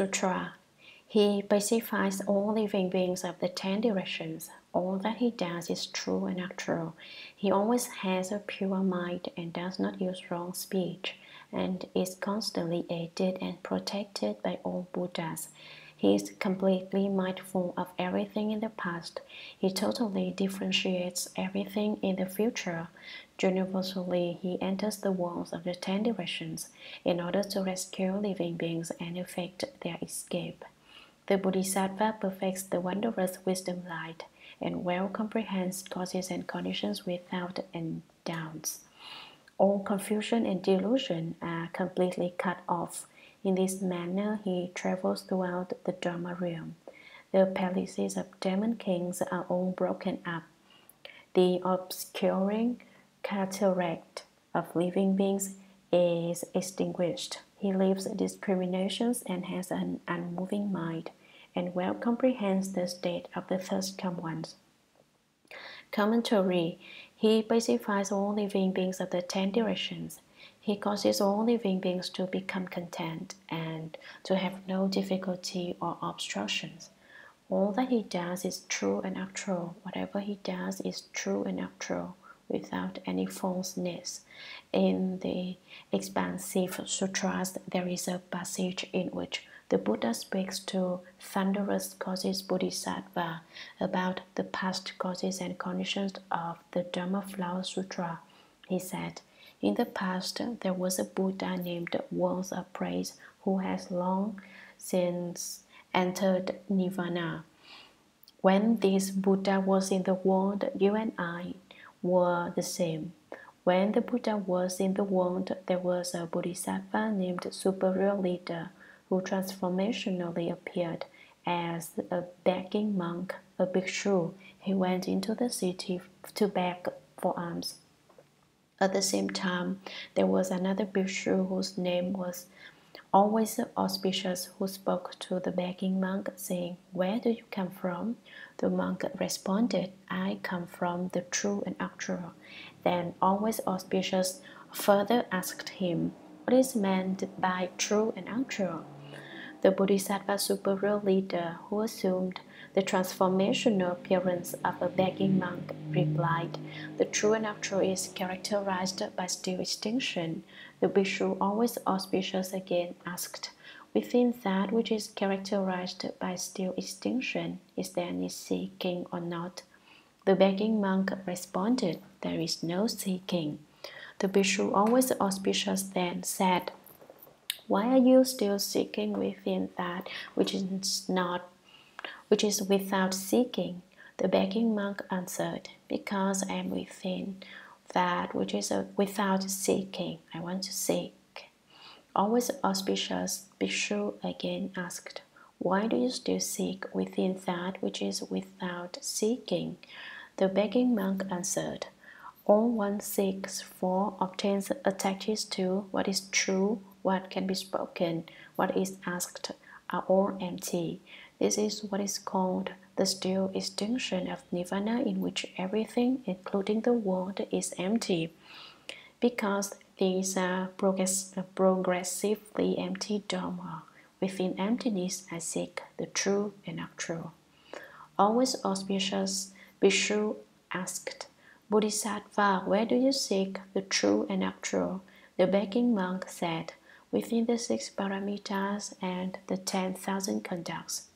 Sutra. He pacifies all living beings of the ten directions. All that he does is true and natural. He always has a pure mind and does not use wrong speech, and is constantly aided and protected by all Buddhas. He is completely mindful of everything in the past. He totally differentiates everything in the future. Universally, he enters the walls of the ten directions in order to rescue living beings and effect their escape. The Bodhisattva perfects the wondrous wisdom light and well comprehends causes and conditions without any doubts. All confusion and delusion are completely cut off. In this manner, he travels throughout the Dharma realm. The palaces of demon kings are all broken up. The obscuring cataract of living beings is extinguished. He leaves discriminations and has an unmoving mind, and well comprehends the state of the Thus Come Ones. Commentary He pacifies all living beings of the ten directions. He causes all living beings to become content and to have no difficulty or obstructions. All that he does is true and actual. Whatever he does is true and actual without any falseness. In the expansive sutras, there is a passage in which the Buddha speaks to thunderous causes Bodhisattva about the past causes and conditions of the Dharma Flower Sutra. He said, In the past, there was a Buddha named Words of Praise who has long since entered Nirvana. When this Buddha was in the world, you and I were the same. When the Buddha was in the world, there was a Bodhisattva named Superior Leader who transformationally appeared as a begging monk, a bhikshu. He went into the city to beg for alms. At the same time, there was another bhikshu whose name was always auspicious, who spoke to the begging monk, saying, Where do you come from? The monk responded, I come from the true and actual. Then, always auspicious, further asked him, What is meant by true and actual? The Bodhisattva superior leader, who assumed the transformational appearance of a begging monk, replied, The true and actual is characterized by still extinction. The bhikshu, always auspicious, again asked, Within that which is characterized by still extinction, is there any seeking or not? The begging monk responded, There is no seeking. The bhikshu, always auspicious, then said, Why are you still seeking within that which is not which is without seeking? The begging monk answered, Because I am within that which is uh, without seeking. I want to seek. Always auspicious, Bhikshu again asked, Why do you still seek within that which is without seeking? The begging monk answered, All one seeks for obtains attaches to what is true, what can be spoken, what is asked are all empty. This is what is called the still extinction of nirvana, in which everything, including the world, is empty. Because these are progress, uh, progressively empty dharma. Within emptiness, I seek the true and actual. Always auspicious, Bhikshu asked, Bodhisattva, where do you seek the true and actual? The begging monk said, Within the six paramitas and the ten thousand conducts.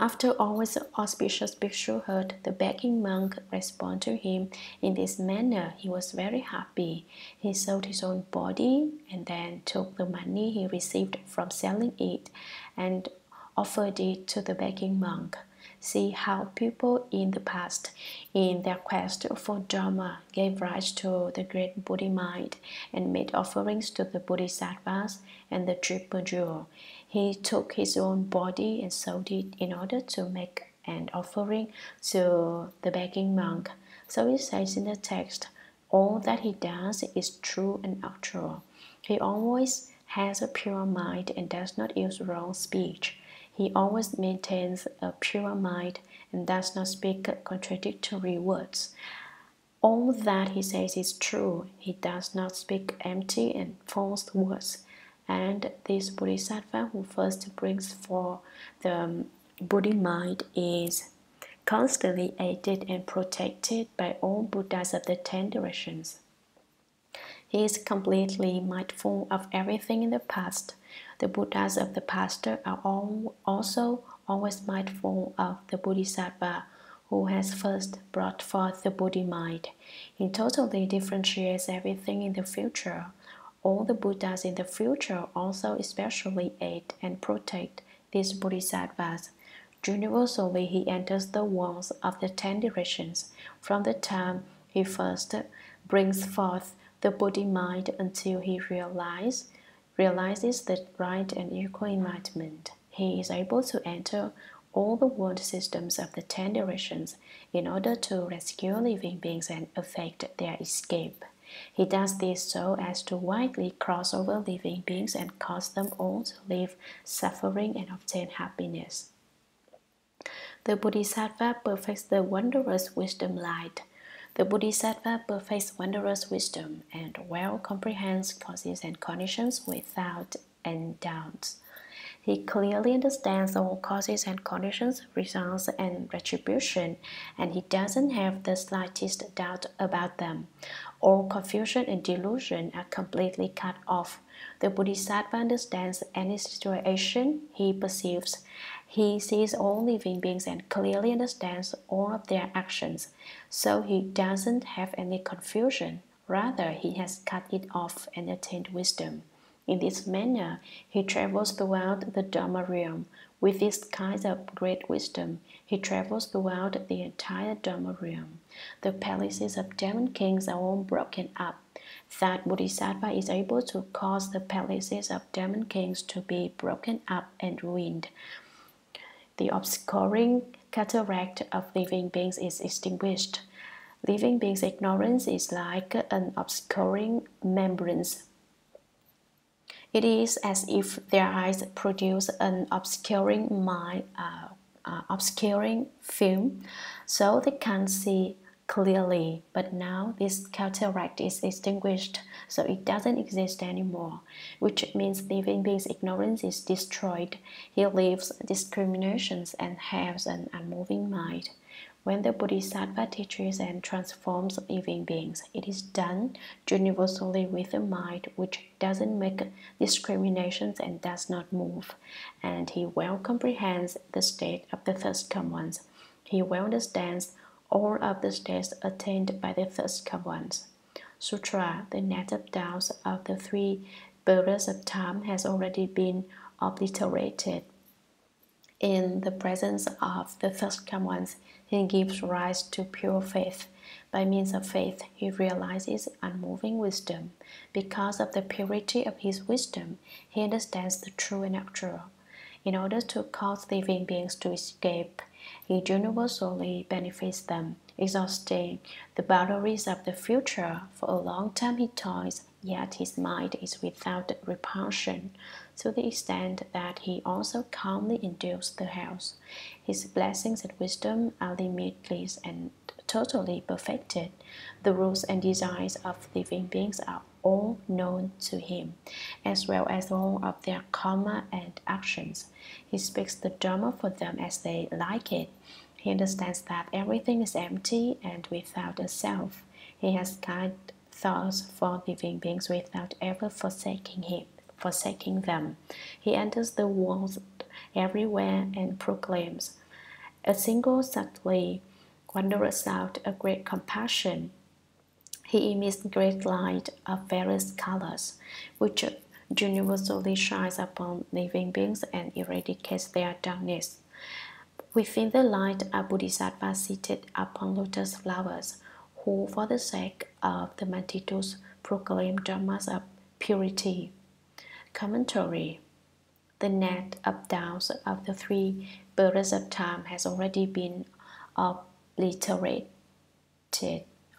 After always auspicious Bhikshu heard the begging monk respond to him in this manner, he was very happy. He sold his own body and then took the money he received from selling it and offered it to the begging monk. See how people in the past, in their quest for Dharma, gave rise to the great Bodhi mind and made offerings to the Bodhisattvas and the Triple Jewel. He took his own body and sold it in order to make an offering to the begging monk. So it says in the text, all that he does is true and actual. He always has a pure mind and does not use wrong speech. He always maintains a pure mind and does not speak contradictory words. All that he says is true. He does not speak empty and false words And this Bodhisattva who first brings forth the Bodhi mind is constantly aided and protected by all Buddhas of the ten directions. He is completely mindful of everything in the past. The Buddhas of the past are all also always mindful of the Bodhisattva who has first brought forth the Bodhi mind. He totally differentiates everything in the future. All the Buddhas in the future also especially aid and protect these Bodhisattvas Universally, he enters the walls of the ten directions from the time he first brings forth the Bodhi mind until he realize, realizes the right and equal enlightenment. He is able to enter all the world systems of the ten directions in order to rescue living beings and effect their escape. He does this so as to widely cross over living beings and cause them all to live suffering and obtain happiness. The Bodhisattva perfects the wondrous wisdom light. The Bodhisattva perfects wondrous wisdom and well comprehends causes and conditions without any doubts. He clearly understands all causes and conditions, results and retribution, and he doesn't have the slightest doubt about them. All confusion and delusion are completely cut off. The Bodhisattva understands any situation he perceives he sees all living beings and clearly understands all of their actions, so he doesn't have any confusion. Rather, he has cut it off and attained wisdom. In this manner, he travels throughout the Dharma realm. With this kind of great wisdom, he travels throughout the entire Dharma realm. The palaces of demon kings are all broken up. That Bodhisattva is able to cause the palaces of demon kings to be broken up and ruined the obscuring cataract of living beings is extinguished. Living beings' ignorance is like an obscuring membrane. It is as if their eyes produce an obscuring mind, uh, uh, obscuring film, so they can't see clearly, but now this cataract is extinguished, so it doesn't exist anymore, which means living being's ignorance is destroyed. He leaves discriminations and has an unmoving mind. When the Bodhisattva teaches and transforms living beings, it is done universally with a mind which doesn't make discriminations and does not move, and he well comprehends the state of the Thus Come Ones. He well understands all of the states attained by the first ones. Sutra, the net of doubts of the three borders of time, has already been obliterated. In the presence of the first ones, he gives rise to pure faith. By means of faith, he realizes unmoving wisdom. Because of the purity of his wisdom, he understands the true and natural. In order to cause living beings to escape he universally benefits them, exhausting the boundaries of the future. For a long time he toils, yet his mind is without repulsion, to the extent that he also calmly endures the house. His blessings and wisdom are limitless and totally perfected. The rules and designs of living beings are all known to him, as well as all of their karma and actions. He speaks the Dharma for them as they like it. He understands that everything is empty and without a self. He has kind thoughts for living beings without ever forsaking him, forsaking them. He enters the world everywhere and proclaims, a single subtly wondrous out a great compassion he emits great light of various colors, which universally shines upon living beings and eradicates their darkness. Within the light are bodhisattvas seated upon lotus flowers, who, for the sake of the multitudes, proclaim dharmas of purity. Commentary The net of doubts of the three borders of time has already been obliterated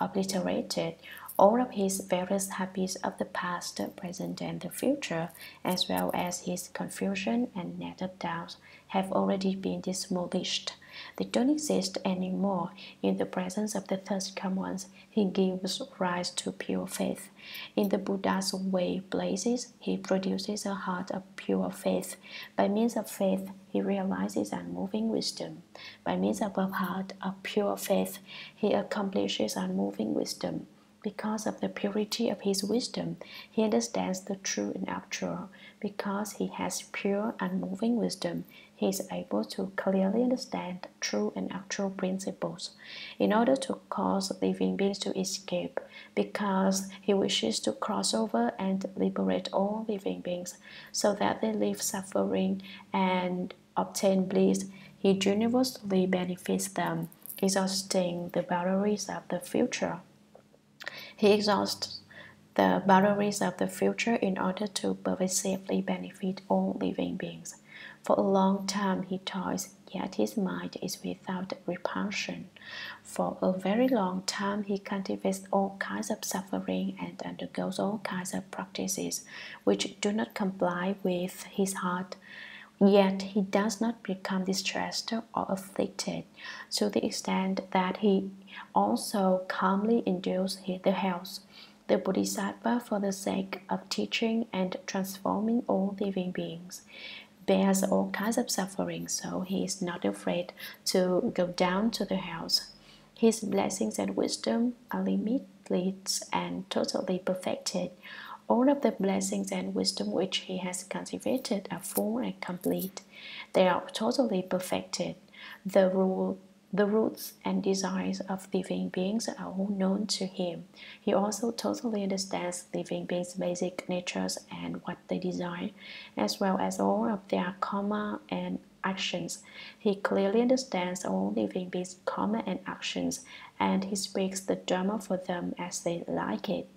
obliterated, all of his various habits of the past, present, and the future, as well as his confusion and netted doubts, have already been demolished. They don't exist anymore. In the presence of the Thus Come Ones, he gives rise to pure faith. In the Buddha's way blazes, he produces a heart of pure faith. By means of faith, he realizes unmoving wisdom. By means of a heart of pure faith, he accomplishes unmoving wisdom. Because of the purity of his wisdom, he understands the true and actual. Because he has pure, unmoving wisdom, he is able to clearly understand true and actual principles. In order to cause living beings to escape, because he wishes to cross over and liberate all living beings so that they leave suffering and obtain bliss, he universally benefits them, exhausting the boundaries of the future. He exhausts the boundaries of the future in order to pervasively benefit all living beings. For a long time he toils, yet his mind is without repulsion. For a very long time he cultivates all kinds of suffering and undergoes all kinds of practices which do not comply with his heart. Yet he does not become distressed or afflicted to the extent that he also calmly endures the health. The Bodhisattva, for the sake of teaching and transforming all living beings, bears all kinds of suffering, so he is not afraid to go down to the house. His blessings and wisdom are limitless and totally perfected. All of the blessings and wisdom which he has cultivated are full and complete. They are totally perfected. The rule the roots and desires of living beings are all known to him. He also totally understands living beings' basic natures and what they desire, as well as all of their karma and actions. He clearly understands all living beings' karma and actions, and he speaks the Dharma for them as they like it.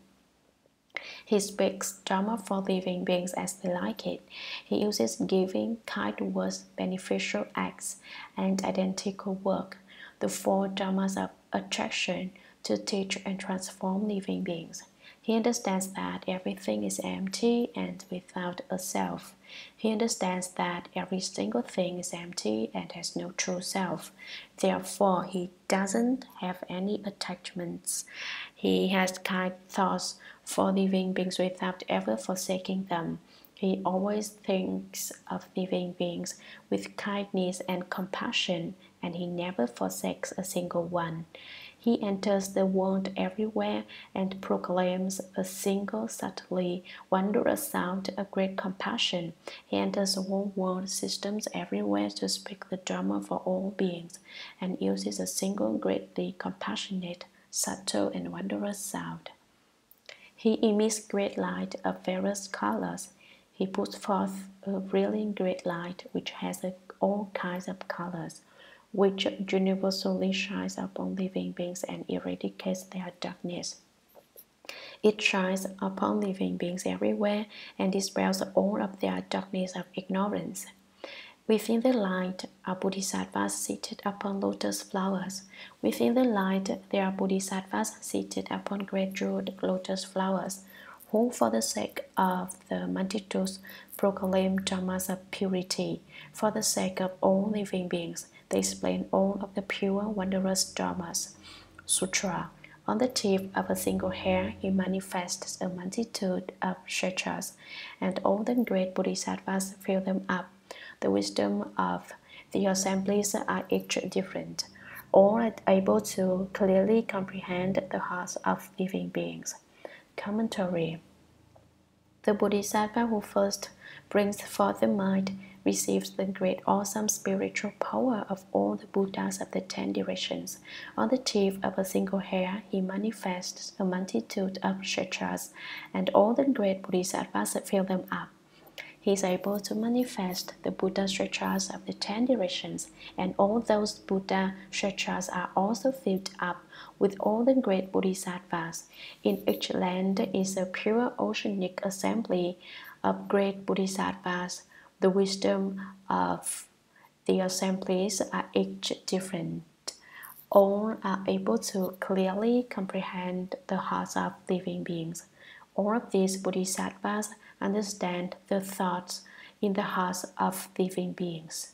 He speaks Dharma for living beings as they like it. He uses giving, kind words, beneficial acts, and identical work the four dharmas of attraction to teach and transform living beings. He understands that everything is empty and without a self. He understands that every single thing is empty and has no true self. Therefore, he doesn't have any attachments. He has kind thoughts for living beings without ever forsaking them. He always thinks of living beings with kindness and compassion and he never forsakes a single one. He enters the world everywhere and proclaims a single subtly wondrous sound of great compassion. He enters all world systems everywhere to speak the Dharma for all beings and uses a single greatly compassionate, subtle, and wondrous sound. He emits great light of various colors. He puts forth a brilliant great light which has all kinds of colors which universally shines upon living beings and eradicates their darkness. It shines upon living beings everywhere and dispels all of their darkness of ignorance. Within the light are bodhisattvas seated upon lotus flowers. Within the light, there are bodhisattvas seated upon great jeweled lotus flowers, who, for the sake of the multitudes, proclaim dharmas purity, for the sake of all living beings, they explain all of the pure, wondrous dharmas. Sutra. On the tip of a single hair, he manifests a multitude of kshetras, and all the great bodhisattvas fill them up. The wisdom of the assemblies are each different. All are able to clearly comprehend the hearts of living beings. Commentary The Bodhisattva who first brings forth the mind receives the great awesome spiritual power of all the Buddhas of the ten directions. On the tip of a single hair, he manifests a multitude of kshetras, and all the great bodhisattvas fill them up. He is able to manifest the Buddha kshetras of the ten directions, and all those Buddha kshetras are also filled up with all the great bodhisattvas. In each land is a pure oceanic assembly of great bodhisattvas the wisdom of the assemblies are each different. all are able to clearly comprehend the hearts of living beings. All of these bodhisattvas understand the thoughts in the hearts of living beings.